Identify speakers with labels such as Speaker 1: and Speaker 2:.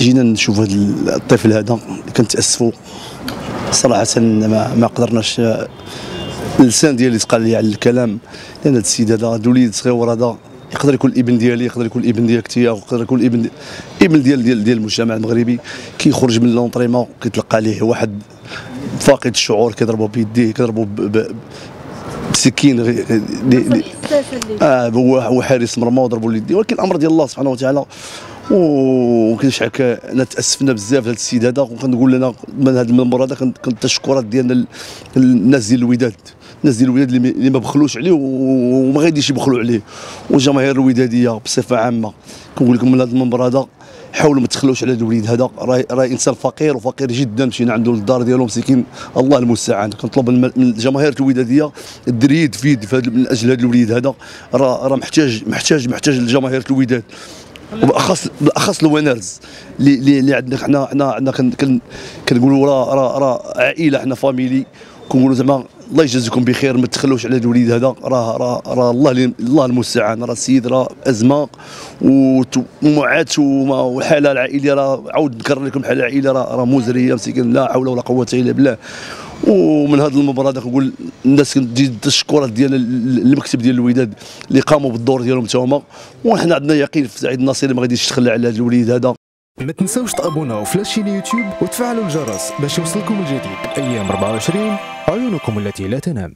Speaker 1: جينا نشوف هذا الطفل هذا كنتاسفوا صراحة ما, ما قدرناش اللسان ديالي تقال لي على الكلام. لأن هذا السيد هذا هذا الوليد صغير هذا يقدر يكون الابن ديالي يقدر يكون الابن ديالك انت يقدر يكون الابن ابن ديال ديال ديال المجتمع المغربي. كيخرج من لونطريمون كيتلقى عليه واحد فاقد الشعور كيضربو بيديه كيضربو بسكين آه هو حارس مرمى وضربوا اليدين ولكن الأمر ديال الله سبحانه وتعالى وكنشعك أنا تأسفنا بزاف هذا السيد هذا وكنقول لنا من هذا المنبر هذا كنت التشكرات ديالنا الناس ديال الوداد. الناس ديال الوداد اللي ما بخلوش عليه وما غاديش يبخلوا عليه. والجماهير الودادية بصفة عامة. كنقول لكم من هذا المنبر هذا حاولوا ما تخلوش على الوليد هذا. راه إنسان فقير وفقير جدا مشينا عنده للدار ديالو مسكين. الله المستعان. كنطلب من الجماهير الودادية الدري يد في يد من أجل هذا الوليد هذا. راه راه محتاج محتاج محتاج الجماهير الوداد. وبالاخص بالاخص الوينرز اللي اللي عندنا حنا حنا عندنا كنقولوا راه راه عائلة حنا famille كنقولوا زعما الله يجازيكم بخير ما تخلوش على الوليد هذا. راه راه راه الله الله المستعان. راه السيد راه ازمه ومعاناه والحاله العائليه راه عاود نكرر لكم الحاله العائليه راه راه مزرية مسكين. لا حول ولا قوة إلا بالله. ومن هذا المباراة هذا كنقول الناس كتجي التشكرات ديال المكتب ديال الوداد اللي قاموا بالدور ديالهم حتى هما. وحنا عندنا يقين في سعيد الناصري ما غاديش يتخلى على هذا الوليد هذا.
Speaker 2: ما تنساوش تابوناو في لاشين يوتيوب وتفعلوا الجرس باش يوصلكم الجديد أيام 24 عيونكم التي لا تنام.